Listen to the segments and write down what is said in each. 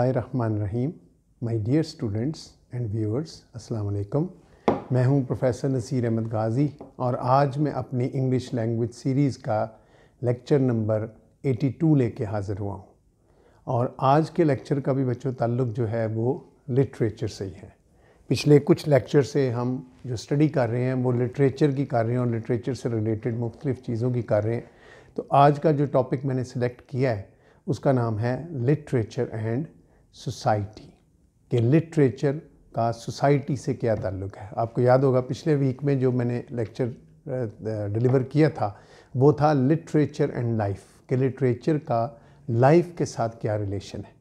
बिस्मिल्लाहिर्रहमानिर्रहीम my dear students and viewers अस्सलाम वालेकुम मैं हूँ प्रोफेसर नसीर अहमद गाज़ी और आज मैं अपनी इंग्लिश लैंग्वेज सीरीज़ का लेक्चर नंबर 82 लेके हाज़िर हुआ हूँ। और आज के लेक्चर का भी बच्चों ताल्लुक़ जो है वो लिटरेचर से ही है। पिछले कुछ लेक्चर से हम जो स्टडी कर रहे हैं, वो लिटरेचर की कर रहे हैं और लिटरेचर से रिलेटेड मुख्तलिफ़ चीज़ों की कर रहे हैं। तो आज का जो टॉपिक मैंने सिलेक्ट किया है, उसका नाम है लिटरेचर एंड सोसाइटी, के लिटरेचर का सोसाइटी से क्या ताल्लुक़ है? आपको याद होगा, पिछले वीक में जो मैंने लेक्चर डिलीवर किया था, वो था लिटरेचर एंड लाइफ, कि लिटरेचर का लाइफ के साथ क्या रिलेशन है?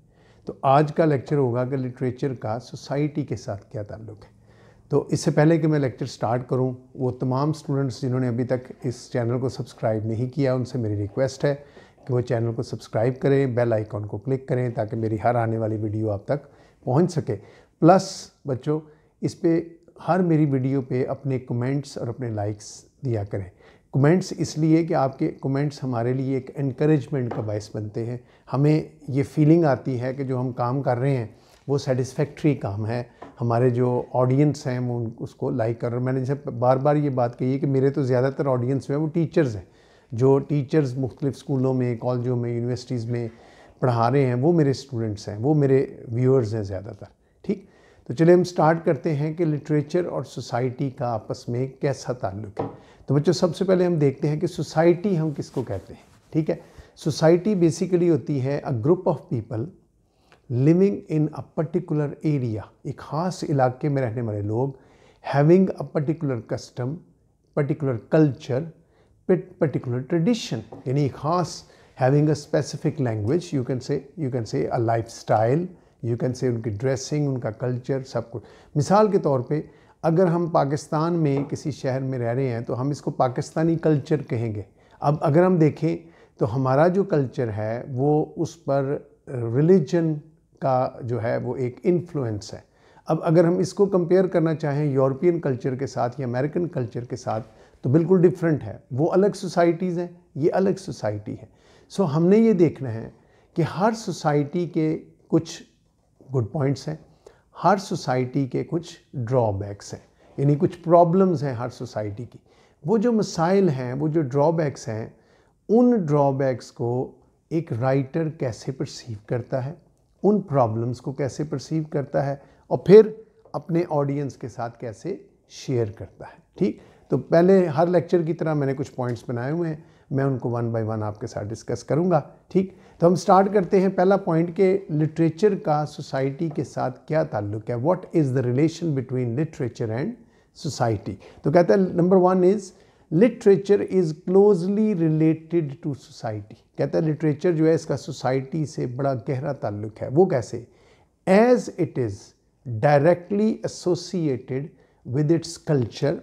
तो आज का लेक्चर होगा कि लिटरेचर का सोसाइटी के साथ क्या ताल्लुक़ है। तो इससे पहले कि मैं लेक्चर स्टार्ट करूँ, वो तमाम स्टूडेंट्स जिन्होंने अभी तक इस चैनल को सब्सक्राइब नहीं किया, उनसे मेरी रिक्वेस्ट है कि वो चैनल को सब्सक्राइब करें, बेल आइकॉन को क्लिक करें ताकि मेरी हर आने वाली वीडियो आप तक पहुँच सके। प्लस बच्चों, इस पर हर मेरी वीडियो पे अपने कमेंट्स और अपने लाइक्स दिया करें। कमेंट्स इसलिए कि आपके कमेंट्स हमारे लिए एक इनक्रेजमेंट का बायस बनते हैं। हमें ये फीलिंग आती है कि जो हम काम कर रहे हैं, वो सेटिस्फैक्ट्री काम है। हमारे जो ऑडियंस हैं, वो उसको लाइक कर रहे हैं। मैंने जैसे बार बार ये बात कही है कि मेरे तो ज़्यादातर ऑडियंस हैं, वो टीचर्स हैं। जो टीचर्स मुख्तलिफ़ स्कूलों में, कॉलेजों में यूनिवर्सिटीज़ में पढ़ा रहे हैं, वो मेरे स्टूडेंट्स हैं, वो मेरे व्यूअर्स हैं ज़्यादातर, ठीक? तो चलिए हम स्टार्ट करते हैं कि लिटरेचर और सोसाइटी का आपस में कैसा ताल्लुक है। तो बच्चों, सबसे पहले हम देखते हैं कि सोसाइटी हम किसको कहते हैं, ठीक है? सोसाइटी बेसिकली होती है a group of people living in a particular area एक ख़ास इलाके में रहने वाले लोग having a particular custom particular culture particular tradition. खास having a specific language, you can say, you can say a lifestyle, you can say उनकी dressing उनका कल्चर सब कुछ। मिसाल के तौर पे, अगर हम पाकिस्तान में किसी शहर में रह रहे हैं तो हम इसको पाकिस्तानी कल्चर कहेंगे। अब अगर हम देखें तो हमारा जो कल्चर है, वो उस पर रिलीजन का जो है, वो एक इन्फ्लुएंस है। अब अगर हम इसको कंपेयर करना चाहें यूरोपियन कल्चर के साथ या अमेरिकन कल्चर के साथ तो बिल्कुल डिफरेंट है। वो अलग सोसाइटीज़ हैं ये अलग सोसाइटी है। सो so, हमने ये देखना है कि हर सोसाइटी के कुछ गुड पॉइंट्स हैं हर सोसाइटी के कुछ ड्रॉबैक्स हैं। यानी कुछ प्रॉब्लम्स हैं हर सोसाइटी की। वो जो मसाइल हैं वो जो ड्रॉबैक्स हैं उन ड्रॉबैक्स को एक राइटर कैसे परसीव करता है उन प्रॉब्लम्स को कैसे परसीव करता है और फिर अपने ऑडियंस के साथ कैसे शेयर करता है। ठीक? तो पहले हर लेक्चर की तरह मैंने कुछ पॉइंट्स बनाए हुए हैं। मैं उनको वन बाय वन आपके साथ डिस्कस करूँगा। ठीक? तो हम स्टार्ट करते हैं पहला पॉइंट के लिटरेचर का सोसाइटी के साथ क्या ताल्लुक है? What is the relation between literature and society तो कहता है number one is literature is closely related to society कहता है लिटरेचर जो है इसका सोसाइटी से बड़ा गहरा ताल्लुक है। वो कैसे? As it is directly associated with its culture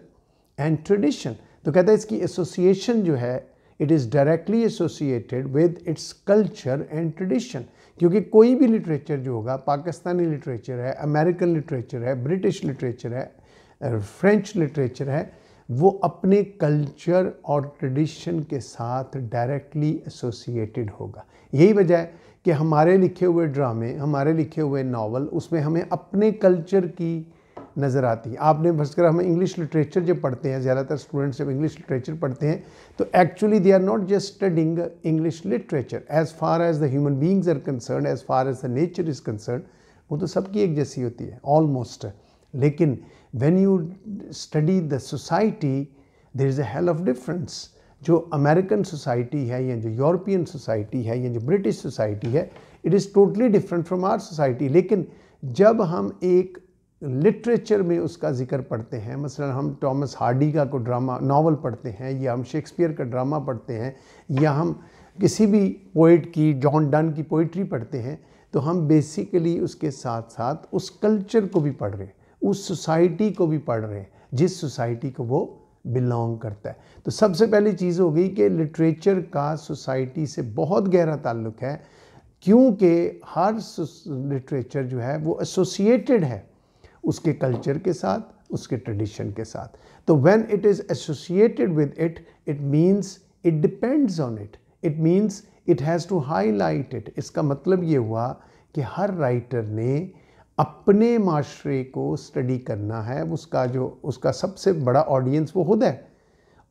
and tradition तो कहता है इसकी एसोसिएशन जो है it is directly associated with its culture and tradition क्योंकि कोई भी लिटरेचर जो होगा, पाकिस्तानी लिटरेचर है अमेरिकन लिटरेचर है ब्रिटिश लिटरेचर है फ्रेंच लिटरेचर है, वो अपने कल्चर और ट्रेडिशन के साथ डायरेक्टली एसोसिएटेड होगा। यही वजह है कि हमारे लिखे हुए ड्रामे हमारे लिखे हुए नावल उसमें हमें अपने कल्चर की नज़र आती है। आपने बसकर हम इंग्लिश लिटरेचर जब पढ़ते हैं, ज़्यादातर स्टूडेंट्स जब इंग्लिश लिटरेचर पढ़ते हैं तो actually they are not just studying English literature as far as the human beings are concern as far as the nature is concern वो तो सबकी एक जैसी होती है ऑलमोस्ट लेकिन when you study the society there is a hell of difference जो American society है, या जो यूरोपियन सोसाइटी है, या जो ब्रिटिश सोसाइटी है it is totally different from our society लेकिन जब हम एक लिटरेचर में उसका ज़िक्र पढ़ते हैं। मसलन हम टॉमस हार्डी का को ड्रामा, नावल पढ़ते हैं या हम शेक्सपियर का ड्रामा पढ़ते हैं या हम किसी भी पोइट की, जॉन डन की पोइट्री पढ़ते हैं तो हम बेसिकली उसके साथ साथ उस कल्चर को भी पढ़ रहे हैं, उस सोसाइटी को भी पढ़ रहे हैं, जिस सोसाइटी को वो बिलोंग करता है। तो सबसे पहली चीज़ हो गई कि लिटरेचर का सोसाइटी से बहुत गहरा ताल्लुक है, क्योंकि हर लिटरेचर जो है वो एसोसिएटेड है। उसके कल्चर के साथ, उसके ट्रेडिशन के साथ। तो when it is associated with it it means it depends on it it means it has to highlight it इसका मतलब ये हुआ कि हर राइटर ने अपने माशरे को स्टडी करना है। उसका जो, उसका सबसे बड़ा ऑडियंस वो खुद है।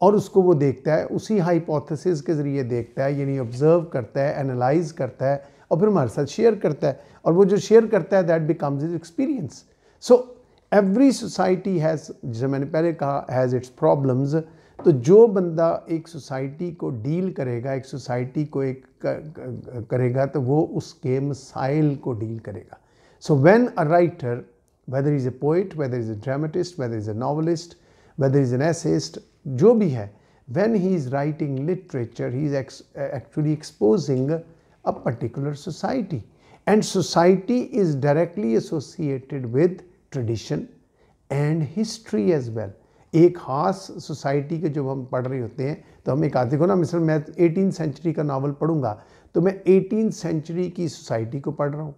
और उसको वो देखता है, उसी हाइपोथेसिस के ज़रिए देखता है, यानी ऑब्ज़र्व करता है एनालाइज करता है, और फिर हमारे साथ शेयर करता है। और वो जो शेयर करता है that becomes his experience so every society has जैसे मैंने पहले कहा हैज़ इट्स प्रॉब्लम्स तो जो बंदा एक सोसाइटी को डील करेगा, एक सोसाइटी को एक करेगा तो वो उसके मसाइल को डील करेगा. So when a writer whether is a poet whether is a dramatist whether is a novelist whether is an essayist जो भी है, when he is writing literature, he is ex, actually exposing a particular society. And society is directly associated with tradition and history as well. एक खास society के जब हम पढ़ रहे होते हैं तो हम एक आदि को ना मिसल मैं एटीन सेंचुरी का नावल पढ़ूँगा तो मैं एटीन सेंचुरी की सोसाइटी को पढ़ रहा हूँ,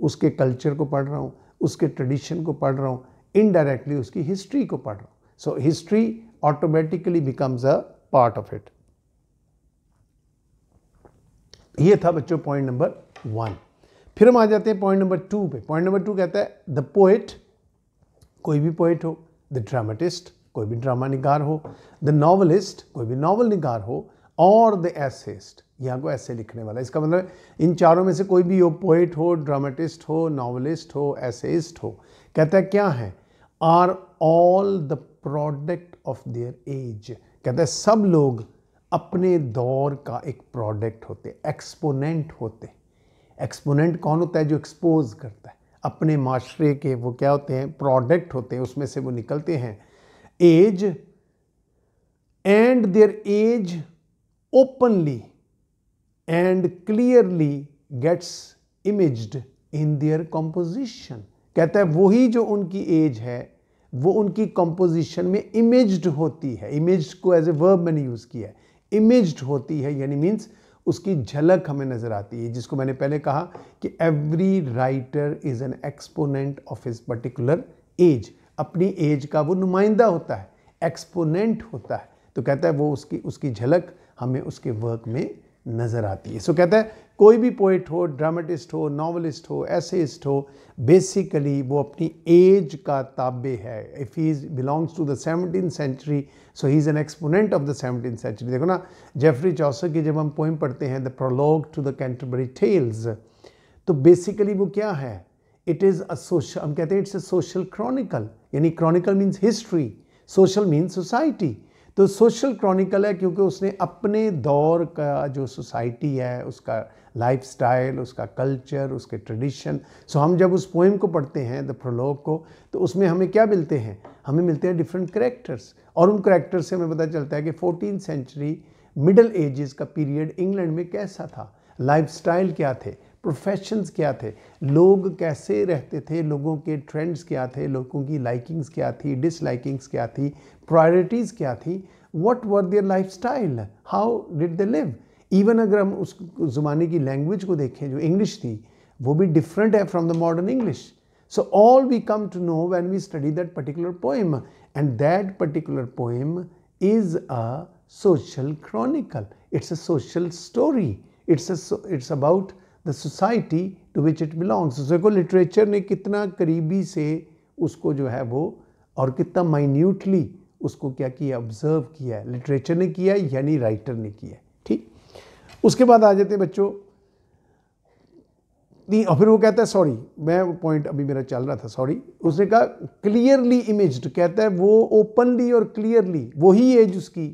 उसके कल्चर को पढ़ रहा हूँ, उसके ट्रेडिशन को पढ़ रहा हूँ इनडायरेक्टली उसकी हिस्ट्री को पढ़ रहा हूँ। So history automatically becomes a part of it ये था बच्चों पॉइंट नंबर वन फिर हम आ जाते हैं पॉइंट नंबर टू पे। पॉइंट नंबर टू कहता है द पोएट कोई भी पोएट हो द ड्रामेटिस्ट कोई भी ड्रामा निगार हो द नॉवलिस्ट कोई भी नॉवल निगार हो, और द एसेस्ट यहाँ को ऐसे लिखने वाला इसका मतलब इन चारों में से कोई भी हो पोइट हो ड्रामेटिस्ट हो नॉवलिस्ट हो एसेस्ट हो, कहता है, क्या है? Are all the product of their age कहता है, सब लोग अपने दौर का एक प्रोडक्ट होते एक्सपोनेंट होते एक्सपोनेंट कौन होता है जो एक्सपोज करता है? अपने माशरे के वो क्या होते हैं? प्रोडक्ट होते हैं, उसमें से वो निकलते हैं। Age and their age openly and clearly gets imaged in their composition कहता है, वही जो उनकी एज है, वो उनकी कंपोजिशन में इमेज्ड होती है। इमेज को एज ए वर्ब मैंने यूज़ किया है। इमेज्ड होती है, यानी मीन्स उसकी झलक हमें नज़र आती है, जिसको मैंने पहले कहा कि every writer is an exponent of his particular age अपनी एज का वो नुमाइंदा होता है एक्सपोनेंट होता है। तो कहता है वो उसकी उसकी झलक हमें उसके वर्क में नज़र आती है। सो कहता है कोई भी पोइट हो ड्रामेटिस्ट हो नॉवलिस्ट हो एसेस्ट हो बेसिकली वो अपनी एज का ताबे है। If he belongs to the seventeen century so he is an exponent of the seventeen century देखो ना जेफरी चौसर की जब हम पोइम पढ़ते हैं the prologue to the Canterbury Tales तो बेसिकली वो क्या है? इट इज़ अ सोशल हम कहते हैं इट्स अ सोशल क्रॉनिकल यानी chronicle means history social means society तो सोशल क्रॉनिकल है क्योंकि उसने अपने दौर का जो सोसाइटी है, उसका लाइफ स्टाइल उसका कल्चर उसके ट्रेडिशन सो हम जब उस पोइम को पढ़ते हैं द प्रोलॉग को तो उसमें हमें क्या मिलते हैं? हमें मिलते हैं डिफरेंट करेक्टर्स और उन करेक्टर्स से हमें पता चलता है कि फोर्टीन सेंचुरी मिडल एजेस का पीरियड इंग्लैंड में कैसा था? लाइफ स्टाइल क्या थे? प्रोफेशंस क्या थे? लोग कैसे रहते थे? लोगों के ट्रेंड्स क्या थे? लोगों की लाइकिंग्स क्या थी? डिसलाइकिंग्स क्या थी? प्रायोरिटीज़ क्या थी? What were their life style how did they live even अगर हम उस ज़माने की लैंग्वेज को देखें जो इंग्लिश थी वो भी डिफरेंट है from the modern English so all we come to know when we study that particular poem and that particular poem is a social chronicle. It's a social story. It's, a, about the society to which it belongs देखो literature ने कितना करीबी से उसको जो है वो, और कितना माइन्यूटली उसको क्या किया ऑब्ज़र्व किया है। लिटरेचर ने किया है, यानी राइटर ने किया है, ठीक? उसके बाद आ जाते बच्चों। और फिर वो कहता है सॉरी मैं पॉइंट अभी मेरा चल रहा था सॉरी उसने कहा क्लियरली इमेज्ड कहता है वो ओपनली और क्लियरली वही एज उसकी।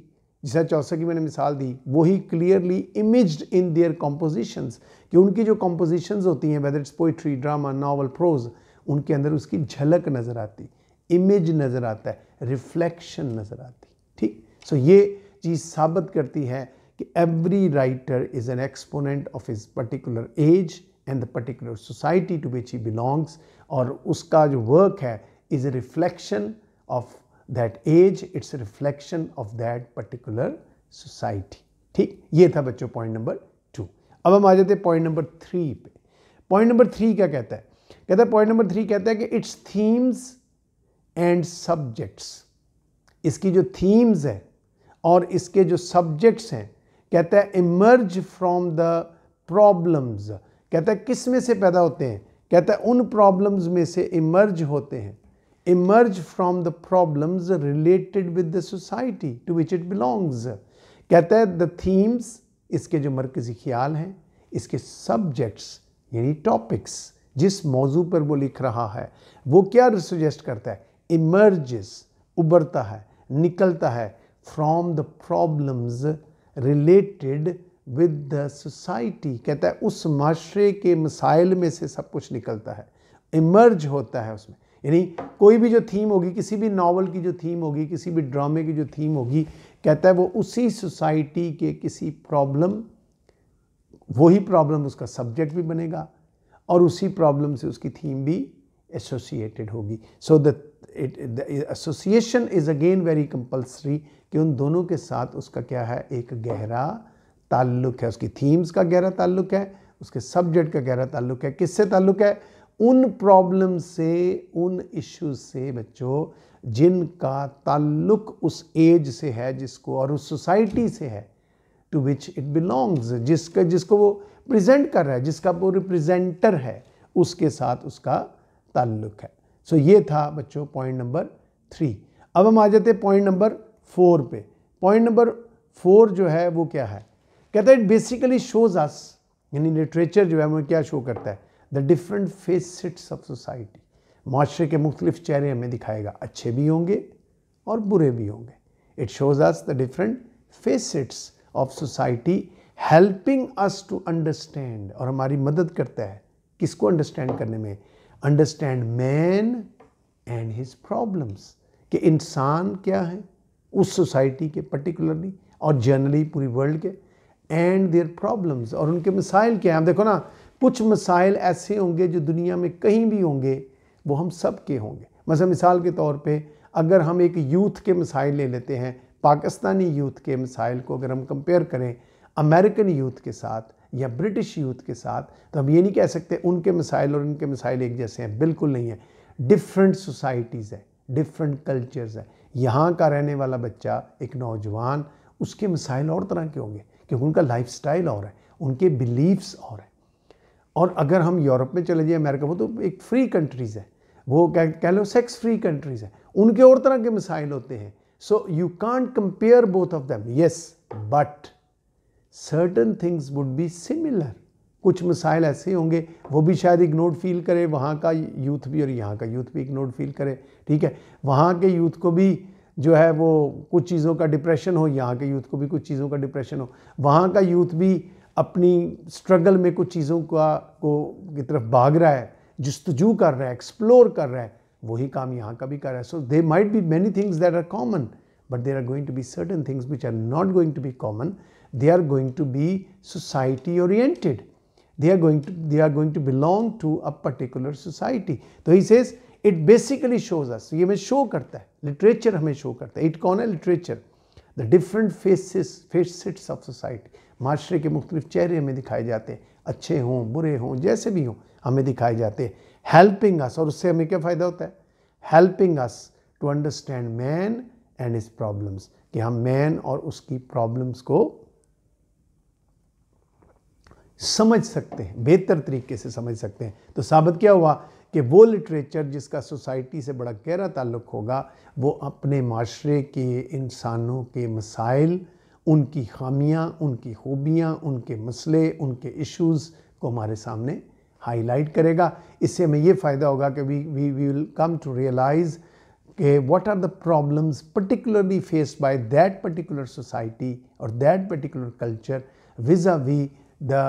जिसा चौसा की मैंने मिसाल दी वही clearly imaged in their compositions कि उनकी जो कॉम्पोजिशंस होती हैं whether it's poetry drama novel prose उनके अंदर उसकी झलक नज़र आती इमेज नज़र आता है रिफ्लेक्शन नज़र आती, ठीक? सो so ये चीज़ साबित करती है कि every writer is an exponent of his particular age and the particular society to which he belongs और उसका जो वर्क है is a reflection of that age it's reflection of that particular society ठीक? ये था बच्चों पॉइंट नंबर टू अब हम आ जाते हैं पॉइंट नंबर थ्री पे. पॉइंट नंबर थ्री क्या कहता है? कहता है पॉइंट नंबर थ्री कहता है कि इट्स थीम्स एंड सब्जेक्ट्स इसकी जो थीम्स है और इसके जो सब्जेक्ट्स हैं, कहता है इमर्ज फ्रॉम द प्रॉब्लम्स कहता है, किसमें से पैदा होते हैं? कहता है, उन प्रॉब्लम्स में से इमर्ज होते हैं. Emerge from the problems related with the society to which it belongs कहता है द थीम्स इसके जो मरकज़ी ख्याल हैं, इसके सब्जेक्ट्स यानी टॉपिक्स जिस मौजू पर वो लिख रहा है, वो क्या सजेस्ट करता है? इमर्जेस उबरता है, निकलता है from the problems related with the society कहता है, उस माशरे के मसाइल में से सब कुछ निकलता है इमर्ज होता है उसमें. यानी कोई भी जो थीम होगी, किसी भी नावल की जो थीम होगी, किसी भी ड्रामे की जो थीम होगी, कहता है वो उसी सोसाइटी के किसी प्रॉब्लम वही प्रॉब्लम उसका सब्जेक्ट भी बनेगा और उसी प्रॉब्लम से उसकी थीम भी एसोसिएटेड होगी। So the association is again very compulsory कि उन दोनों के साथ उसका क्या है, एक गहरा ताल्लुक है। उसकी थीम्स का गहरा ताल्लुक है, उसके सब्जेक्ट का गहरा ताल्लुक है। किससे ताल्लुक है? उन प्रॉब्लम से, उन इश्यूज़ से बच्चों, जिनका ताल्लुक उस एज से है, जिसको और उस सोसाइटी से है टू विच इट बिलोंग्स जिसका, जिसको वो प्रेजेंट कर रहा है, जिसका वो रिप्रेजेंटर है, उसके साथ उसका ताल्लुक है। सो so, ये था बच्चों पॉइंट नंबर थ्री अब हम आ जाते हैं पॉइंट नंबर फोर पे। पॉइंट नंबर फोर जो है, वो क्या है? कहता है इट बेसिकली शोज़ अस यानी लिटरेचर जो है हमें क्या शो करता है? The different facets of society माशरे के मुख्तलिफ़ चेहरे हमें दिखाएगा अच्छे भी होंगे और बुरे भी होंगे it shows us the different facets of society helping us to understand और हमारी मदद करता है किसको अंडरस्टैंड करने में understand man and his problems कि इंसान क्या है उस सोसाइटी के पर्टिकुलरली और जनरली पूरी वर्ल्ड के एंड देयर प्रॉब्लम्स और उनके मिसाइल क्या हैं देखो ना कुछ मसाइल ऐसे होंगे जो दुनिया में कहीं भी होंगे, वो हम सब के होंगे। मतलब मिसाल के तौर पे अगर हम एक यूथ के मसाइल ले लेते हैं, पाकिस्तानी यूथ के मसाइल को अगर हम कंपेयर करें, अमेरिकन यूथ के साथ या ब्रिटिश यूथ के साथ तो हम ये नहीं कह सकते उनके मसाइल और उनके मसाइल एक जैसे हैं। बिल्कुल नहीं है। डिफरेंट सोसाइटीज़ है, डिफरेंट कल्चर्स है। यहाँ का रहने वाला बच्चा, एक नौजवान, उसके मसाइल और तरह के होंगे, क्योंकि उनका लाइफ स्टाइल और है, उनके बिलीव्स और है। और अगर हम यूरोप में चले जाए, अमेरिका वो तो एक फ्री कंट्रीज़ है। वो कह कह लो सेक्स फ्री कंट्रीज़ है। उनके और तरह के मिसाइल होते हैं। So you can't compare both of them yes but certain things would be similar कुछ मिसाइल ऐसे होंगे, वो भी शायद इग्नोर्ड फील करे। वहाँ का यूथ भी और यहाँ का यूथ भी इग्नोर्ड फील करे। ठीक है? वहाँ के यूथ को भी जो है वो कुछ चीज़ों का डिप्रेशन हो, यहाँ के यूथ को भी कुछ चीज़ों का डिप्रेशन हो। वहाँ का यूथ भी अपनी स्ट्रगल में कुछ चीज़ों का, को, की तरफ़ भाग रहा है, जस्तजू कर रहा है एक्सप्लोर कर रहा है, वही काम यहाँ का भी कर रहा है। So they might be many things that are common but there are going to be certain things which are not going to be common they are going to be society oriented they are going to they are going to belong to a particular society तो he says it basically shows us ये हमें show करता है literature हमें show करता है। It कौन है? Literature the different faces facets of society माशरे के मुख्तलिफ़ चेहरे हमें दिखाए जाते हैं। अच्छे हों, बुरे हों, जैसे भी हों, हमें दिखाए जाते हैं। हेल्पिंग अस और उससे हमें क्या फ़ायदा होता है? Helping us to understand man and his problems कि हम मैन और उसकी प्रॉब्लम्स को समझ सकते हैं, बेहतर तरीके से समझ सकते हैं। तो साबित क्या हुआ कि वो लिटरेचर जिसका सोसाइटी से बड़ा गहरा ताल्लुक़ होगा, वो अपने माशरे के इंसानों के मसाइल उनकी खामियाँ, उनकी खूबियाँ, उनके मसले, उनके इश्यूज़ को हमारे सामने हाईलाइट करेगा। इससे हमें ये फ़ायदा होगा कि we we we will come to realize के what are the problems particularly faced by that particular society और that particular culture vis a vis the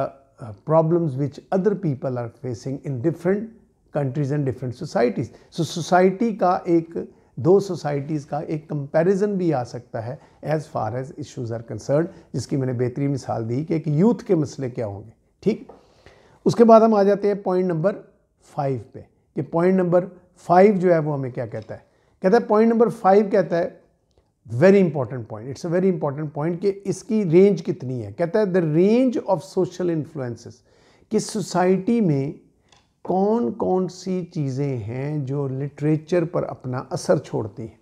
problems which other people are facing in different countries and different societies so society का एक दो societies का एक comparison भी आ सकता है as far as issues are concern जिसकी मैंने बेहतरीन मिसाल दी कि एक यूथ के मसले क्या होंगे, ठीक? उसके बाद हम आ जाते हैं पॉइंट नंबर फाइव पे, कि पॉइंट नंबर फाइव जो है वो हमें क्या कहता है? कहता है पॉइंट नंबर फाइव कहता है very important point it's a very important point कि इसकी रेंज कितनी है? कहता है the range of social influences कि सोसाइटी में कौन कौन सी चीज़ें हैं जो लिटरेचर पर अपना असर छोड़ती हैं?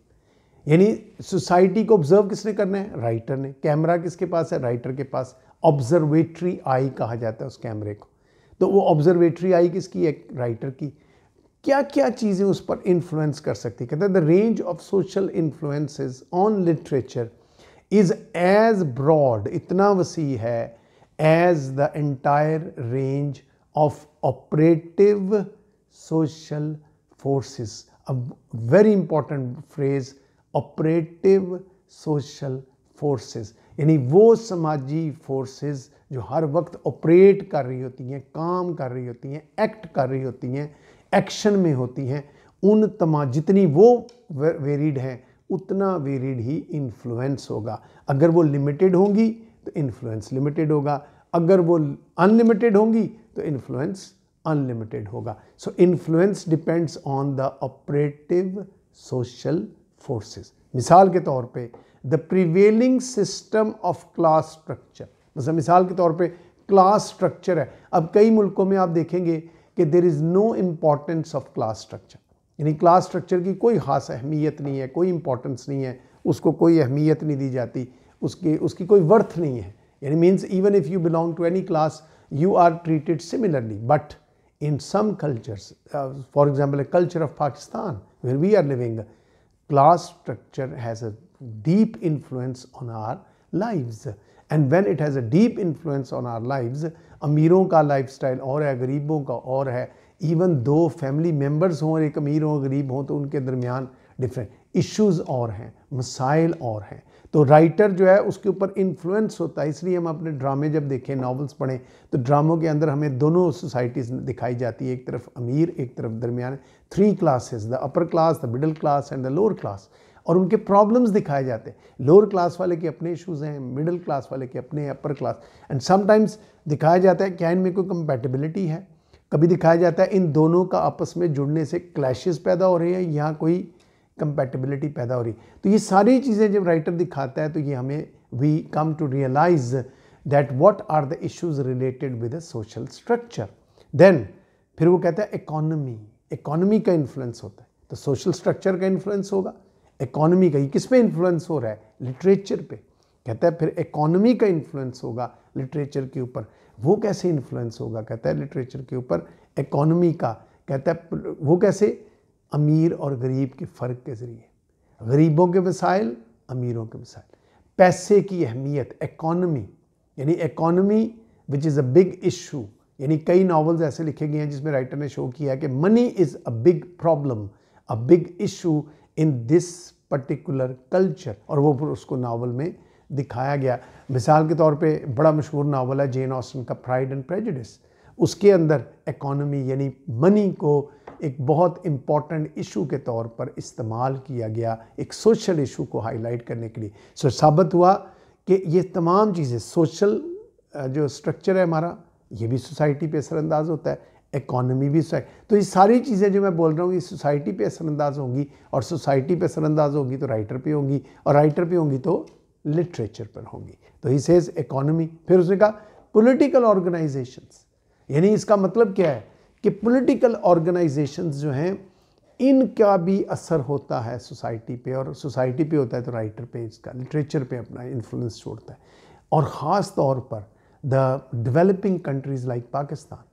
यानी सोसाइटी को ऑब्ज़र्व किसने करना है? राइटर ने। कैमरा किसके पास है? राइटर के पास। ऑब्जर्वेटरी आई कहा जाता है उस कैमरे को। तो वो ऑब्जर्वेटरी आई किसकी एक राइटर की। क्या क्या चीज़ें उस पर इन्फ्लुएंस कर सकती कहते हैं the range of social influences on literature is as broad इतना वसी है as the entire range of operative social forces अब very important phrase operative social forces यानी वो समाजी फोर्सेस जो हर वक्त ऑपरेट कर रही होती हैं, काम कर रही होती हैं एक्ट कर रही होती हैं एक्शन में होती हैं, उन तमाम जितनी वो वेरिड हैं, उतना वेरिड ही इन्फ्लुएंस होगा। अगर वो लिमिटेड होंगी तो इन्फ्लुएंस लिमिटेड होगा। अगर वो अनलिमिटेड होंगी तो इन्फ्लुएंस अनलिमिटेड होगा। So influence depends on the operative social forces मिसाल के तौर पे the prevailing system of class structure मतलब मिसाल के तौर पे क्लास स्ट्रक्चर है। अब कई मुल्कों में आप देखेंगे कि there is no importance of class structure यानी क्लास स्ट्रक्चर की कोई ख़ास अहमियत नहीं है, कोई इंपॉर्टेंस नहीं है, उसको कोई अहमियत नहीं दी जाती, उसकी उसकी कोई वर्थ नहीं है। यानी means even if you belong to any class you are treated similarly but in some cultures for example culture of Pakistan where we are living class structure has a deep influence on our lives and when it has a deep influence on our lives अमीरों का lifestyle और है गरीबों का और है even though family members हों एक अमीर हों गरीब हों तो उनके दरमियान डिफरेंट इश्यूज़ और हैं मसाइल और हैं। तो राइटर जो है, उसके ऊपर इन्फ्लुएंस होता है। इसलिए हम अपने ड्रामे जब देखें नॉवेल्स पढ़ें तो ड्रामों के अंदर हमें दोनों सोसाइटीज़ दिखाई जाती है। एक तरफ़ अमीर, एक तरफ़ दरमियान। Three classes the upper class the middle class and the lower class और उनके प्रॉब्लम्स दिखाए जाते हैं। लोअर क्लास वाले के अपने इश्यूज़ हैं मिडिल क्लास वाले के अपने अपर क्लास एंड समटाइम्स दिखाया जाता है, क्या इनमें कोई कंपेटिबिलिटी है? कभी दिखाया जाता है, इन दोनों का आपस में जुड़ने से क्लैशेस पैदा हो रहे हैं यहाँ कोई कंपेटिबिलिटी पैदा हो रही तो ये सारी चीज़ें जब राइटर दिखाता है तो ये हमें we come to realize that what are the issues related with a social structure then फिर वो कहता है इकोनॉमी इकोनॉमी का इन्फ्लुएंस होता है। तो सोशल स्ट्रक्चर का इन्फ्लुएंस होगा। इकोनॉमी का, ये किस पे इन्फ्लुएंस हो रहा है? लिटरेचर पे। कहता है, फिर इकोनॉमी का इन्फ्लुएंस होगा लिटरेचर के ऊपर। वो कैसे इन्फ्लुएंस होगा? कहता है लिटरेचर के ऊपर इकोनॉमी का। कहता है, वो कैसे अमीर और गरीब के फ़र्क के ज़रिए। गरीबों के वसाइल अमीरों के वसाइल पैसे की अहमियत इकॉनमी यानी economy which is a big issue यानी कई नावल्स ऐसे लिखे गए हैं जिसमें राइटर ने शो किया कि money is a big problem a big issue in this particular culture और वो फिर उसको नावल में दिखाया गया। मिसाल के तौर पे बड़ा मशहूर नावल है जेन ऑस्टन का प्राइड एंड प्रेजिडिस उसके अंदर इकॉनमी यानी मनी को एक बहुत इंपॉर्टेंट इशू के तौर पर इस्तेमाल किया गया, एक सोशल इशू को हाईलाइट करने के लिए। सो साबित हुआ कि ये तमाम चीज़ें सोशल जो स्ट्रक्चर है हमारा, ये भी सोसाइटी पे असरअंदाज होता है इकॉनमी भी तो ये सारी चीज़ें जो मैं बोल रहा हूँ, ये सोसाइटी पे असरअंदाज होंगी और सोसाइटी पे असरअंदाज होगी तो राइटर पे होंगी और राइटर पे होंगी तो लिटरेचर पर होंगी। तो ही सेज इकॉनमी फिर उसने कहा पोलिटिकल ऑर्गेनाइजेशंस यानी इसका मतलब क्या है कि पॉलिटिकल ऑर्गेनाइजेशन जो हैं, इनका भी असर होता है सोसाइटी पे और सोसाइटी पे होता है तो राइटर पे इसका लिटरेचर पे अपना इन्फ्लुएंस छोड़ता है। और ख़ास तौर पर the developing countries like Pakistan,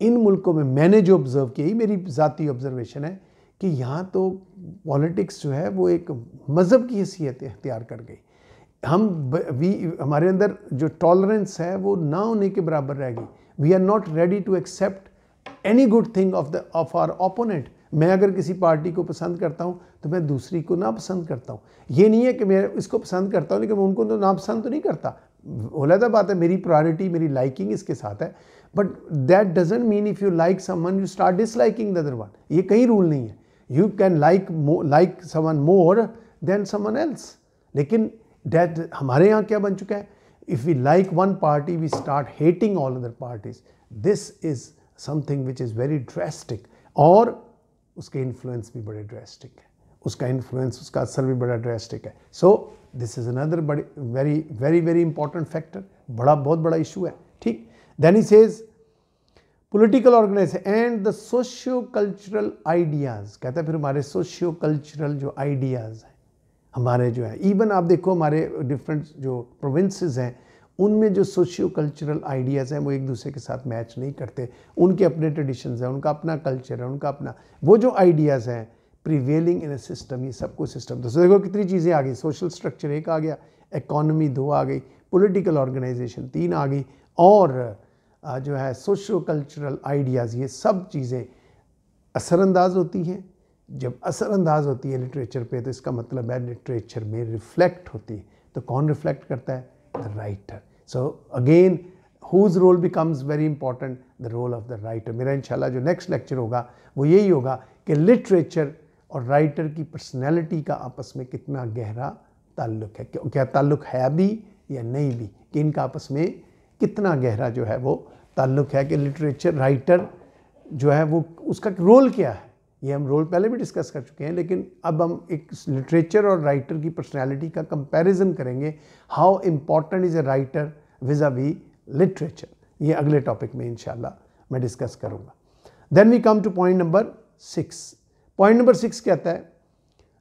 इन मुल्कों में मैंने जो ऑब्ज़र्व किया मेरी ज़ाती ऑब्ज़र्वेशन है कि यहाँ तो पॉलिटिक्स जो है, वो एक मज़हब की हैसियत अख्तियार कर गई। हम वी हमारे अंदर जो टॉलरेंस है, वो ना होने के बराबर रह गई। We are not ready to accept any good thing of the of our opponent मैं अगर किसी पार्टी को पसंद करता हूँ तो मैं दूसरी को ना पसंद करता हूँ। ये नहीं है कि मैं इसको पसंद करता हूँ, लेकिन मैं उनको तो नापसंद तो नहीं करता। ओलहदा बात है, मेरी प्रायोरिटी मेरी लाइकिंग इसके साथ है। But that doesn't mean if you like someone you start disliking the other one ये कहीं रूल नहीं है। You can like like someone more than someone else लेकिन डैट हमारे यहाँ क्या बन चुका है? If we like one party we start hating all other parties this is something which is very drastic और उसके इन्फ्लुएंस भी बड़े ड्रेस्टिक है। उसका इन्फ्लुएंस उसका असर भी बड़ा ड्रेस्टिक है। सो दिस इज़ अनदर बड़ी very very very important factor बड़ा, बहुत बड़ा इशू है। ठीक? Then he says political organisation and the socio cultural ideas कहता है फिर हमारे सोशियो कल्चरल जो आइडियाज़ हैं हमारे जो है इवन आप देखो हमारे डिफरेंट जो प्रोविंसेस हैं, उनमें जो सोशियो कल्चरल आइडियाज़ हैं, वो एक दूसरे के साथ मैच नहीं करते। उनके अपने ट्रेडिशंस हैं, उनका अपना कल्चर है, उनका अपना, वो जो आइडियाज़ हैं प्रिवेलिंग इन ए सिस्टम ये सबको सिस्टम तो देखो कितनी चीज़ें आ गई सोशल स्ट्रक्चर एक आ गया इकोनॉमी दो आ गई पॉलिटिकल ऑर्गेनाइजेशन तीन आ गई, और जो है सोशो कल्चरल आइडियाज़ ये सब चीज़ें असरअंदाज होती हैं। जब असरअंदाज होती है लिटरेचर पे तो इसका मतलब है लिटरेचर में रिफ्लेक्ट होती है। तो कौन रिफ्लेक्ट करता है? The writer so again whose role becomes very important the role of the writer मेरा इंशाल्लाह जो नेक्स्ट लेक्चर होगा, वो यही होगा कि लिटरेचर और राइटर की पर्सनैलिटी का आपस में कितना गहरा ताल्लुक है। क्या ताल्लुक है भी या नहीं भी? कि इनका आपस में कितना गहरा जो है वो ताल्लुक है कि लिटरेचर राइटर जो है वो, उसका रोल क्या है? ये हम रोल पहले भी डिस्कस कर चुके हैं, लेकिन अब हम एक लिटरेचर और राइटर की पर्सनैलिटी का कंपैरिजन करेंगे how important is a writer vis a vis literature ये अगले टॉपिक में इंशाल्लाह मैं डिस्कस करूँगा। Then we come to point number six point number six कहता है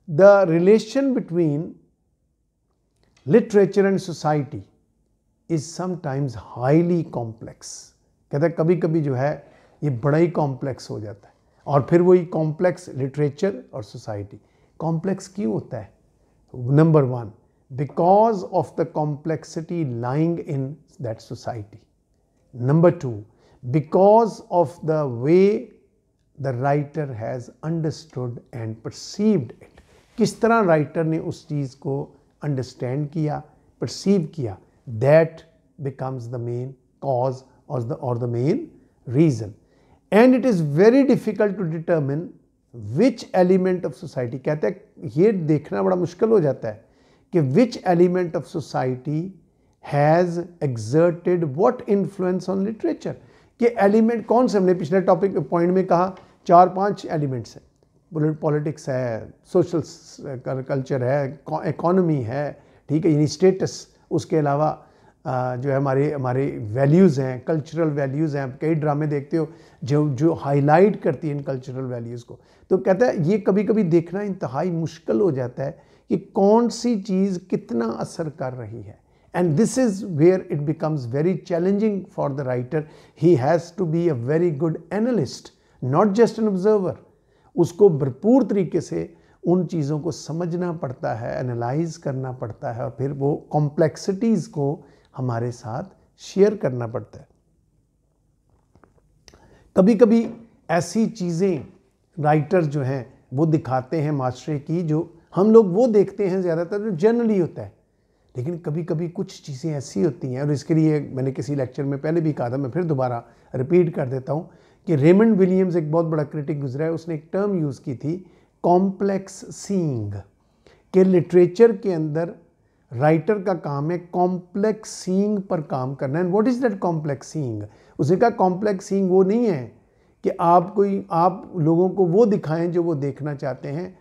the relation between literature and society is sometimes highly complex कहता है कभी कभी जो है, ये बड़ा ही कॉम्प्लेक्स हो जाता है। और फिर वही कॉम्प्लेक्स लिटरेचर और सोसाइटी कॉम्प्लेक्स क्यों होता है? Number one because of the complexity lying in that society number two because of the way the writer has understood and perceived it किस तरह राइटर ने उस चीज़ को अंडरस्टैंड किया परसीव किया? That becomes the main cause और the main reason and it is very difficult to determine which element of society कहते हैं, ये देखना बड़ा मुश्किल हो जाता है कि which element of society has exerted what influence on literature कि एलिमेंट कौन से, हमने पिछले टॉपिक पॉइंट में कहा, चार पाँच एलिमेंट्स हैं। पॉलिटिक्स है सोशल कल्चर है इकोनॉमी है, ठीक है, यानी स्टेटस उसके अलावा जो है हमारे हमारे वैल्यूज़ हैं कल्चरल वैल्यूज़ हैं, आप कई ड्रामे देखते हो, जो जो हाईलाइट करती हैं इन कल्चरल वैल्यूज़ को। तो कहता है, ये कभी कभी देखना इंतहाई मुश्किल हो जाता है कि कौन सी चीज़ कितना असर कर रही है। And this is where it becomes very challenging for the writer he has to be a very good analyst not just an observer उसको भरपूर तरीके से उन चीज़ों को समझना पड़ता है एनालाइज करना पड़ता है, और फिर वो कॉम्प्लेक्सिटीज़ को हमारे साथ शेयर करना पड़ता है। कभी कभी ऐसी चीज़ें राइटर जो हैं, वो दिखाते हैं मास्टरे की, जो हम लोग वो देखते हैं ज़्यादातर जो जनरली होता है। लेकिन कभी कभी कुछ चीज़ें ऐसी होती हैं, और इसके लिए मैंने किसी लेक्चर में पहले भी कहा था, मैं फिर दोबारा रिपीट कर देता हूँ कि रेमंड विलियम्स एक बहुत बड़ा क्रिटिक गुजरा है, उसने एक टर्म यूज़ की थी कॉम्प्लेक्स सीइंग के लिटरेचर के अंदर राइटर का काम है कॉम्प्लेक्स सीइंग पर काम करना। And what is that complex seeing उसने कहा कॉम्प्लेक्स सीइंग वो नहीं है कि आप कोई, आप लोगों को वो दिखाएँ जो वो देखना चाहते हैं।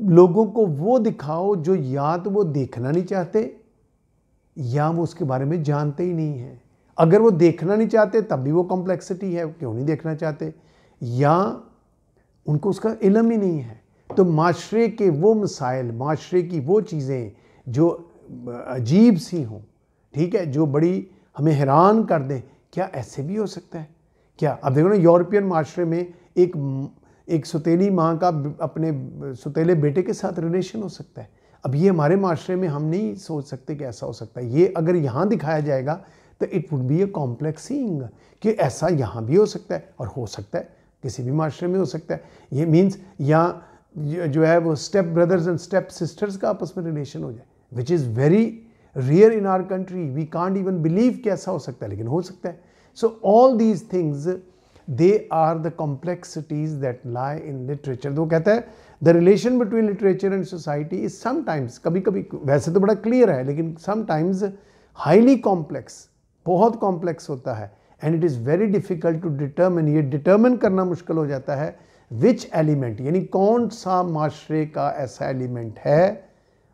लोगों को वो दिखाओ जो या तो वो देखना नहीं चाहते, या वो उसके बारे में जानते ही नहीं हैं। अगर वो देखना नहीं चाहते, तब भी वो कॉम्प्लेक्सिटी है क्यों नहीं देखना चाहते? या उनको उसका इलम ही नहीं है। तो माशरे के वो मसाइल, माशरे की वो चीज़ें जो अजीब सी हों, ठीक है, जो बड़ी हमें हैरान कर दें, क्या ऐसे भी हो सकता है? क्या अब देखो ना, यूरोपियन माशरे में एक एक सुतेली माँ का अपने सुतेले बेटे के साथ रिलेशन हो सकता है। अब ये हमारे माशरे में हम नहीं सोच सकते कि ऐसा हो सकता है। ये अगर यहाँ दिखाया जाएगा तो it would be a complexing कि ऐसा यहाँ भी हो सकता है और हो सकता है, किसी भी माशरे में हो सकता है। ये मीन्स यहाँ जो है वो step brothers and step sisters का आपस में रिलेशन हो जाए। Which is very rare in our country we can't even believe कि ऐसा हो सकता है, लेकिन हो सकता है। So all these things they are the complexities that lie in literature तो कहता है the relation between literature and society is sometimes कभी कभी वैसे तो बड़ा क्लियर है, लेकिन समटाइम्स हाईली कॉम्प्लेक्स बहुत कॉम्प्लेक्स होता है। And it is very difficult to determine ये डिटर्मिन करना मुश्किल हो जाता है विच एलिमेंट यानी कौन सा माशरे का ऐसा एलिमेंट है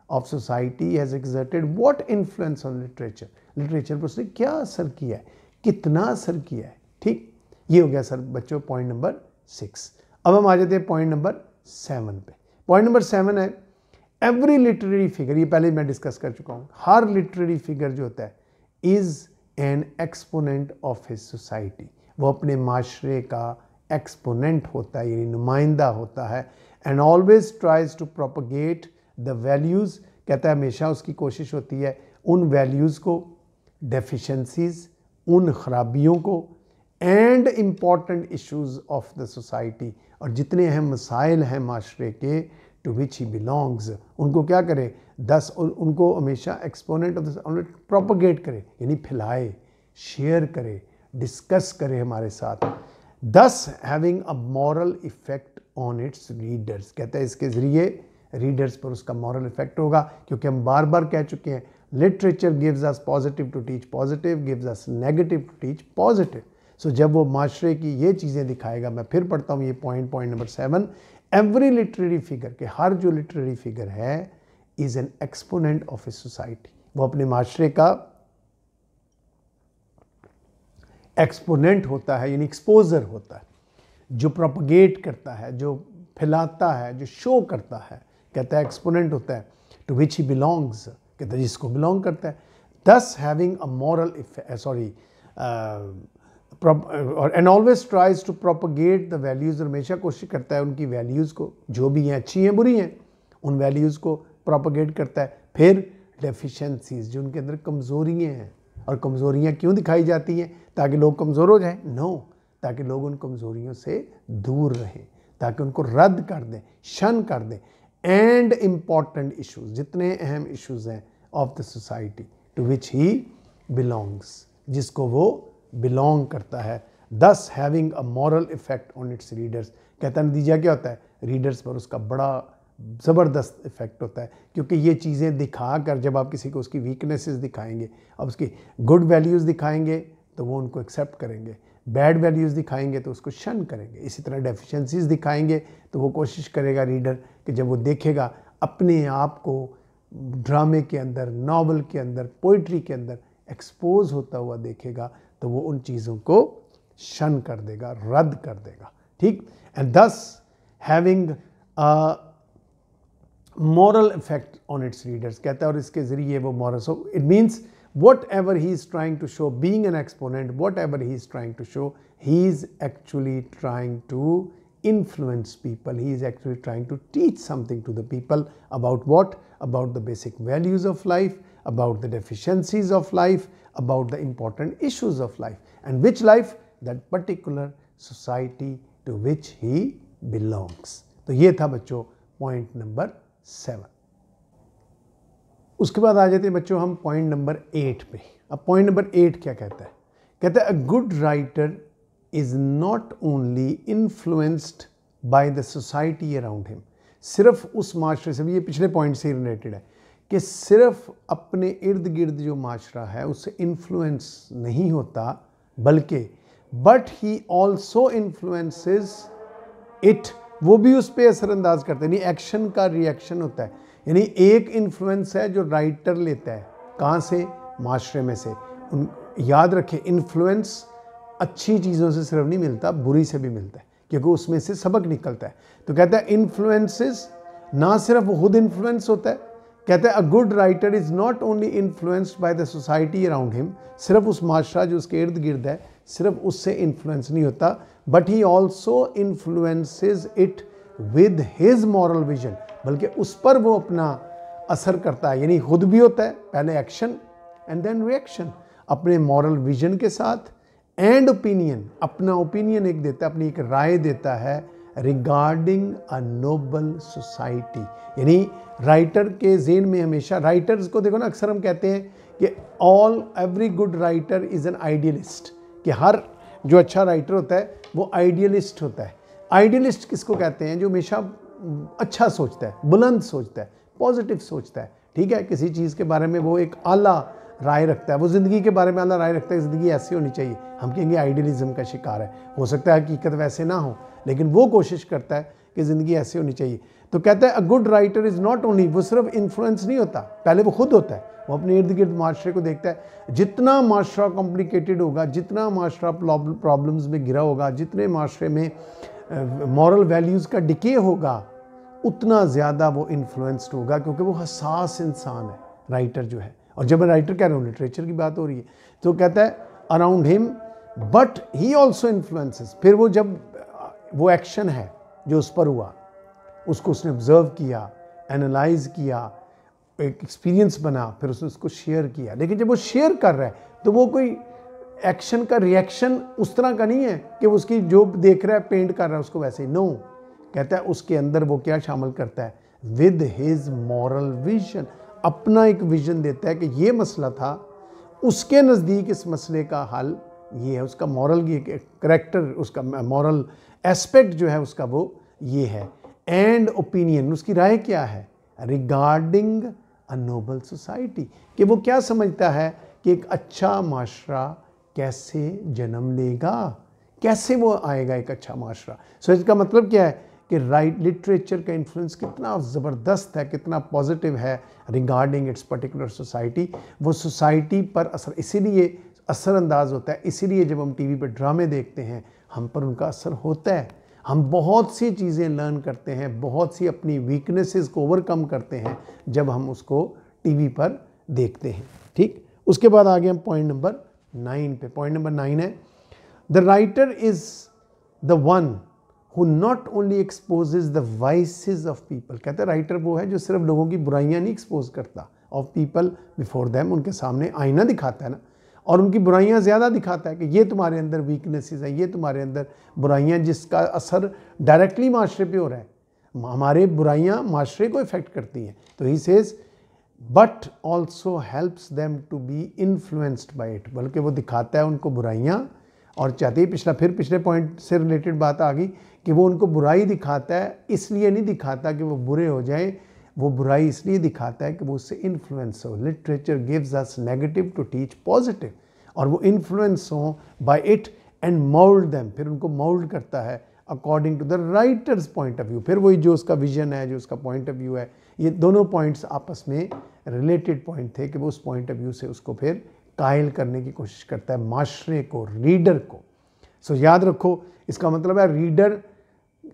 of society has exerted what influence on literature literature पर उसने क्या असर किया है? कितना असर किया है? ठीक? ये हो गया सर बच्चों पॉइंट नंबर सिक्स अब हम आ जाते हैं पॉइंट नंबर सेवन पे. पॉइंट नंबर सेवन है एवरी लिटरेरी फिगर ये पहले मैं डिस्कस कर चुका हूँ, हर लिटरेरी फिगर जो होता है is an exponent of his society वो अपने माशरे का एक्सपोनेंट होता है, यानी नुमाइंदा होता है and always tries to propagate the values कहता है हमेशा उसकी कोशिश होती है उन वैल्यूज़ को डेफिशेंसीज उन खराबियों को and important issues of the society और जितने अहम मसाइल हैं माशरे के टू विच ही बिलोंग्स उनको क्या करे? दस उनको हमेशा एक्सपोनेंट ऑफ़ द प्रोपोगेट करे, यानी फैलाए शेयर करे डिस्कस करे हमारे साथ। Thus having a moral effect on its readers कहते हैं इसके ज़रिए रीडर्स पर उसका मॉरल इफ़ेक्ट होगा, क्योंकि हम बार बार कह चुके हैं literature gives us positive to teach positive gives us negative to teach positive so जब वो माशरे की ये चीज़ें दिखाएगा, मैं फिर पढ़ता हूँ ये point point number seven every literary figure के हर जो लिटरेरी फिगर है is an exponent of a society वो अपने माशरे का एक्सपोनेंट होता है, यानी एक्सपोजर होता है, जो प्रोपगेट करता है, जो फैलाता है, जो शो करता है। कहता है एक्सपोनेंट होता है टू विच ही बिलोंग्स कहता है जिसको बिलोंग करता है। Thus having a moral sorry and always tries to propagate the values और हमेशा कोशिश करता है उनकी वैल्यूज़ को जो भी हैं अच्छी हैं बुरी हैं उन वैल्यूज़ को प्रोपगेट करता है। फिर डेफिशेंसीज जो उनके अंदर कमज़ोरियाँ हैं और कमज़ोरियाँ क्यों दिखाई जाती हैं? ताकि लोग कमज़ोर हो जाएँ? नो no, ताकि लोग उन कमज़ोरियों से दूर रहें ताकि उनको रद्द कर दें शन कर दें। एंड इंपॉर्टेंट इश्यूज़ जितने अहम इश्यूज़ हैं of the society to which he belongs जिसको वो बिलोंग करता है thus having a moral effect on its readers कहता नतीजा क्या होता है? रीडर्स पर उसका बड़ा ज़बरदस्त इफ़ेक्ट होता है, क्योंकि ये चीज़ें दिखा कर जब आप किसी को उसकी वीकनेसेस दिखाएँगे, अब उसकी गुड वैल्यूज़ दिखाएँगे तो वो उनको एक्सेप्ट करेंगे। बैड वैल्यूज़ दिखाएँगे तो उसको शन करेंगे। इसी तरह डेफिशेंसीज दिखाएँगे तो वो कोशिश करेगा रीडर कि जब वो देखेगा, अपने आप को ड्रामे के अंदर नावल के अंदर पोइट्री के अंदर एक्सपोज होता हुआ देखेगा तो वो उन चीज़ों को शन कर देगा, रद्द कर देगा। ठीक? And thus having moral effect on its readers कहता है, और इसके ज़रिए वो moral it means whatever he is trying to show, being an exponent, whatever he is trying to show, he is actually trying to influence people. He is actually trying to teach something to the people about what? About the basic values of life, about the deficiencies of life, about the important issues of life. And which life? That particular society to which he belongs. तो ये था बच्चों point number seven उसके बाद आ जाते हैं बच्चों हम पॉइंट नंबर एट पे। अब पॉइंट नंबर एट क्या कहता है? कहता है a good writer is not only influenced by the society around him सिर्फ़ उस माशरे से भी ये पिछले पॉइंट से रिलेटेड है कि सिर्फ़ अपने इर्द गिर्द जो माशरा है, उससे इन्फ्लुएंस नहीं होता, बल्कि but he also influences it वो भी उस पर असरअंदाज करते हैं, यानी एक्शन का रिएक्शन होता है। यानी एक इन्फ्लुएंस है जो राइटर लेता है। कहाँ से? माशरे में से। उन, याद रखें इन्फ्लुएंस अच्छी चीज़ों से सिर्फ़ नहीं मिलता, बुरी से भी मिलता है, क्योंकि उसमें से सबक निकलता है। तो कहता है इन्फ्लुएंसेस ना सिर्फ़ खुद इन्फ्लुएंस होता है, कहता है a good writer is not only influenced by the society around him सिर्फ़ उस माशरा जो उसके इर्द गिर्द है, सिर्फ़ उससे इन्फ्लुएंस नहीं होता but he also influences it with his moral vision बल्कि उस पर वो अपना असर करता है। यानी खुद भी होता है, पहले एक्शन एंड देन रिएक्शन अपने मॉरल विजन के साथ एंड ओपिनियन अपना ओपिनियन एक देता है, अपनी एक राय देता है रिगार्डिंग अ नोबल सोसाइटी यानी राइटर के जेन में हमेशा राइटर्स को देखो ना, अक्सर हम कहते हैं कि all every good writer is an idealist कि हर जो अच्छा राइटर होता है, वो आइडियलिस्ट होता है। आइडियलिस्ट किसको कहते हैं, जो हमेशा अच्छा सोचता है, बुलंद सोचता है, पॉजिटिव सोचता है, ठीक है? किसी चीज़ के बारे में वो एक आला राय रखता है, वो ज़िंदगी के बारे में आला राय रखता है, ज़िंदगी ऐसी होनी चाहिए। हम कहेंगे आइडियलिज्म का शिकार है। हो सकता है हकीकत वैसे ना हो, लेकिन वो कोशिश करता है कि ज़िंदगी ऐसी होनी चाहिए। तो कहता है a good writer is not only वो सिर्फ़ इन्फ्लुएंस नहीं होता, पहले वो खुद होता है। वो अपने इर्द गिर्द माशरे को देखता है। जितना माशरा कॉम्प्लिकेटेड होगा, जितना माशरा प्रॉब्लम्स में घिरा होगा, जितने माशरे में मॉरल वैल्यूज़ का डिके होगा, उतना ज़्यादा वो इन्फ्लुएंस्ड होगा, क्योंकि वो हसास इंसान है राइटर जो है। और जब मैं राइटर कह रहा हूँ लिटरेचर की बात हो रही है तो कहता है around him but he also influences फिर वो जब, वो एक्शन है, जो उस पर हुआ, उसको उसने ऑब्ज़र्व किया एनालाइज किया, एक एक्सपीरियंस बना, फिर उसने उसको शेयर किया। लेकिन जब वो शेयर कर रहा है तो वो कोई एक्शन का रिएक्शन उस तरह का नहीं है कि उसकी जो देख रहा है पेंट कर रहा है, उसको वैसे ही। नो कहता है, उसके अंदर वो क्या शामिल करता है? विद हिज मॉरल विजन अपना एक विजन देता है कि ये मसला था, उसके नज़दीक इस मसले का हल ये है, उसका मॉरल करेक्टर उसका मॉरल एस्पेक्ट जो है, उसका वो ये है। एंड ओपिनियन उसकी राय क्या है? रिगार्डिंग अ नोबल सोसाइटी कि वो क्या समझता है कि एक अच्छा माशरा कैसे जन्म लेगा? कैसे वो आएगा एक अच्छा माशरा? सो so, इसका मतलब क्या है कि राइट लिटरेचर का इन्फ्लुएंस कितना ज़बरदस्त है कितना पॉजिटिव है रिगार्डिंग इट्स पर्टिकुलर सोसाइटी वो सोसाइटी पर असर इसीलिए असरअंदाज होता है इसीलिए जब हम टीवी पर ड्रामे देखते हैं हम पर उनका असर होता है। हम बहुत सी चीज़ें लर्न करते हैं बहुत सी अपनी वीकनेसेस को ओवरकम करते हैं जब हम उसको टीवी पर देखते हैं। ठीक? उसके बाद आगे हम पॉइंट नंबर नाइन पे पॉइंट नंबर नाइन है। The writer is the one who not only exposes the vices of people कहते हैं राइटर वो है जो सिर्फ़ लोगों की बुराइयाँ नहीं एक्सपोज करता ऑफ़ पीपल बिफोर दैम उनके सामने आईना दिखाता है ना, और उनकी बुराइयाँ ज़्यादा दिखाता है कि ये तुम्हारे अंदर वीकनेसेस हैं, ये तुम्हारे अंदर बुराइयाँ जिसका असर डायरेक्टली माशरे पे हो रहा है। हमारे बुराइयाँ माशरे को इफ़ेक्ट करती हैं। तो he says but also helps them to be influenced by it बल्कि वो दिखाता है उनको बुराइयाँ और चाहती है पिछला, फिर पिछले पॉइंट से रिलेटेड बात आ गई कि वो उनको बुराई दिखाता है, इसलिए नहीं दिखाता कि वो बुरे हो जाएँ, वो बुराई इसलिए दिखाता है कि वो उससे इन्फ्लुएंस हो। Literature gives us negative to teach positive और वो इन्फ्लुएंस हो by it and mould them फिर उनको मोल्ड करता है according to the writer's point of view फिर वही जो उसका विजन है, जो उसका पॉइंट ऑफ़ व्यू है ये दोनों पॉइंट्स आपस में रिलेटेड पॉइंट थे कि वो उस पॉइंट ऑफ़ व्यू से उसको फिर कायल करने की कोशिश करता है माशरे को रीडर को। सो so, याद रखो इसका मतलब है रीडर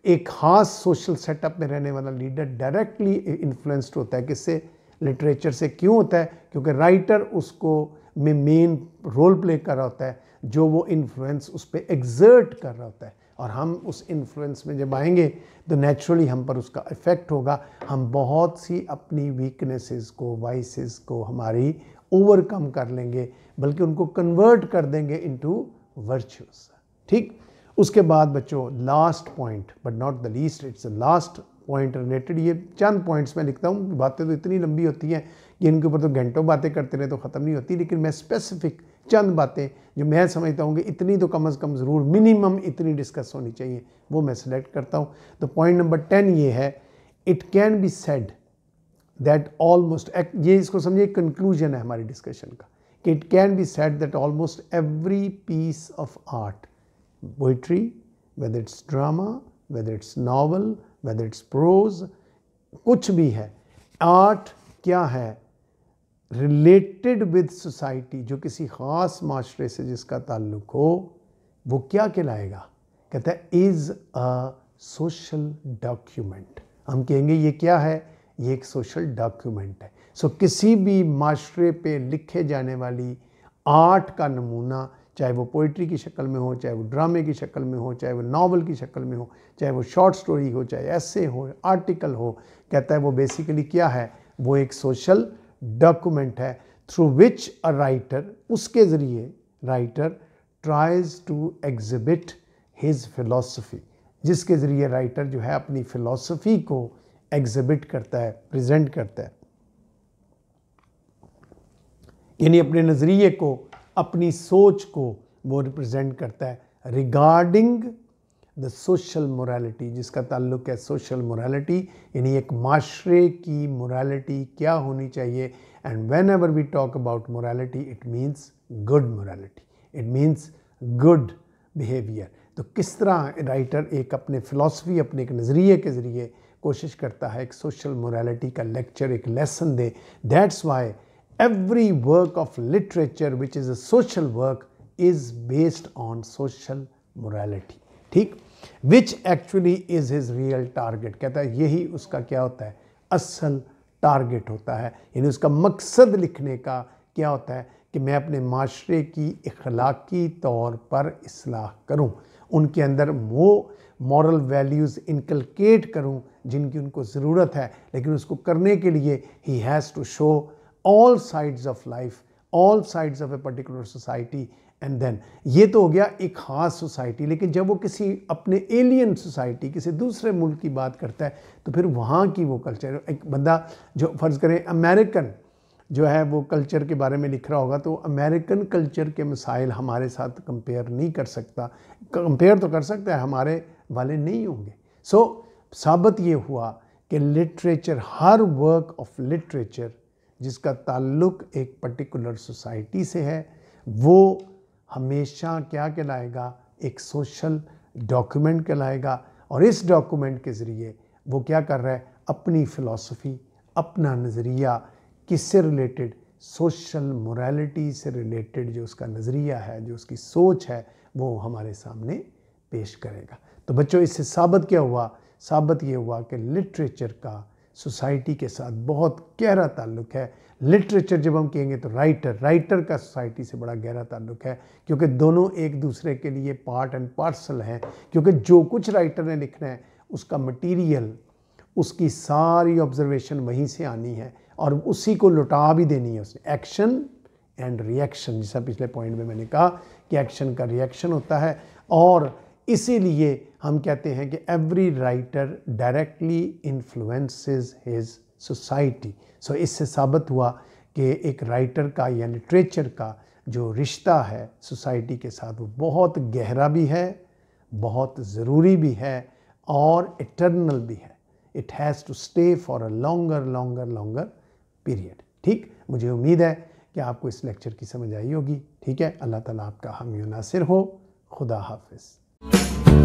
एक ख़ास सोशल सेटअप में रहने वाला लीडर डायरेक्टली इन्फ्लुएंस्ड होता है। किससे? लिटरेचर से। क्यों होता है? क्योंकि राइटर उसको में मेन रोल प्ले कर रहा होता है जो वो इन्फ्लुएंस उस पर एग्जर्ट कर रहा होता है। और हम उस इन्फ्लुएंस में जब आएँगे तो नेचुरली हम पर उसका इफ़ेक्ट होगा। हम बहुत सी अपनी वीकनेसेस को वाइसेस को हमारी ओवरकम कर लेंगे, बल्कि उनको कन्वर्ट कर देंगे इनटू वर्चुअस ठीक? उसके बाद बच्चों last point but not the least it's last point related ये चंद पॉइंट्स में लिखता हूँ, बातें तो इतनी लंबी होती हैं कि इनके ऊपर तो घंटों बातें करते रहे तो ख़त्म नहीं होती, लेकिन मैं स्पेसिफिक चंद बातें जो मैं समझता हूँ कि इतनी तो कम अज़ कम ज़रूर मिनिमम इतनी डिस्कस होनी चाहिए, वो मैं सेलेक्ट करता हूँ। तो पॉइंट नंबर टेन ये है it can be said that almost ये इसको समझिए कंक्लूजन है हमारी डिस्कशन का, कि it can be said that almost every piece of art poetry whether it's drama whether it's novel whether it's prose कुछ भी है आर्ट क्या है? रिलेटेड विद सोसाइटी जो किसी ख़ास माशरे से जिसका ताल्लुक हो वो क्या कहलाएगा? कहता है इज़ अ सोशल डॉक्यूमेंट हम कहेंगे ये क्या है? ये एक सोशल डॉक्यूमेंट है. सो so, किसी भी माशरे पे लिखे जाने वाली आर्ट का नमूना चाहे वो पोइट्री की शक्ल में हो चाहे वो ड्रामे की शक्ल में हो चाहे वो नावल की शक्ल में हो चाहे वो शॉर्ट स्टोरी हो चाहे ऐसे हो आर्टिकल हो कहता है वो बेसिकली क्या है? वो एक सोशल डॉक्यूमेंट है थ्रू विच अ राइटर उसके ज़रिए writer tries to exhibit his philosophy जिसके ज़रिए राइटर जो है अपनी फ़िलासफ़ी को एग्जिबिट करता है प्रेजेंट करता है यानी अपने नज़रिए को अपनी सोच को वो रिप्रेजेंट करता है रिगार्डिंग द सोशल मोरालिटी जिसका ताल्लुक है सोशल मोरालिटी यानी एक माशरे की मोरालिटी क्या होनी चाहिए? And whenever we talk about morality it means good morality it means good behaviour तो किस तरह राइटर एक अपने फ़िलासफ़ी अपने एक नज़रिए के ज़रिए कोशिश करता है, एक सोशल मोरालिटी का लेक्चर एक lesson they? That's why every work of literature, which is a social work, is based on social morality. ठीक? Which actually is his real target. कहता है, यही उसका क्या होता है? असल टारगेट होता है। यानी उसका मकसद लिखने का क्या होता है? कि मैं अपने माशरे की इखलाकी तौर पर असलाह करूँ, उनके अंदर वो मॉरल वैल्यूज़ इनकलकेट करूँ, जिनकी उनको ज़रूरत है। लेकिन उसको करने के लिए he has to show all sides of life all sides of a particular society and then ये तो हो गया एक ख़ास सोसाइटी लेकिन जब वो किसी अपने एलियन सोसाइटी किसी दूसरे मुल्क की बात करता है तो फिर वहाँ की वो कल्चर एक बंदा जो फ़र्ज़ करें अमेरिकन जो है वो कल्चर के बारे में लिख रहा होगा तो अमेरिकन कल्चर के मसाइल हमारे साथ कंपेयर नहीं कर सकता। कंपेयर तो कर सकता है हमारे वाले नहीं होंगे। सो so, साबित ये हुआ कि लिटरेचर हर वर्क ऑफ़ लिटरेचर जिसका ताल्लुक एक पर्टिकुलर सोसाइटी से है वो हमेशा क्या कहलाएगा? एक सोशल डॉक्यूमेंट कहलाएगा और इस डॉक्यूमेंट के ज़रिए वो क्या कर रहा है? अपनी फ़िलासफ़ी अपना नज़रिया, किससे रिलेटेड सोशल मोरालिटी से रिलेटेड जो उसका नज़रिया है, जो उसकी सोच है, वो हमारे सामने पेश करेगा। तो बच्चों, इससे साबित क्या हुआ? साबित ये हुआ कि लिटरेचर का सोसाइटी के साथ बहुत गहरा ताल्लुक है। लिटरेचर जब हम कहेंगे तो राइटर राइटर का सोसाइटी से बड़ा गहरा ताल्लुक है, क्योंकि दोनों एक दूसरे के लिए पार्ट एंड पार्सल हैं, क्योंकि जो कुछ राइटर ने लिखना है, उसका मटीरियल, उसकी सारी ऑब्जर्वेशन वहीं से आनी है और उसी को लुटा भी देनी है उसने। एक्शन एंड रिएक्शन, जैसा पिछले पॉइंट में मैंने कहा कि एक्शन का रिएक्शन होता है और इसीलिए हम कहते हैं कि every writer directly influences his society so इससे साबित हुआ कि एक राइटर का या लिटरेचर का जो रिश्ता है सोसाइटी के साथ, वो बहुत गहरा भी है, बहुत ज़रूरी भी है और इटर्नल भी है. It has to stay for a longer longer longer period ठीक? मुझे उम्मीद है कि आपको इस लेक्चर की समझ आई होगी. ठीक है? अल्लाह ताला आपका हम नासिर हो. खुदा हाफिज़. Thank you.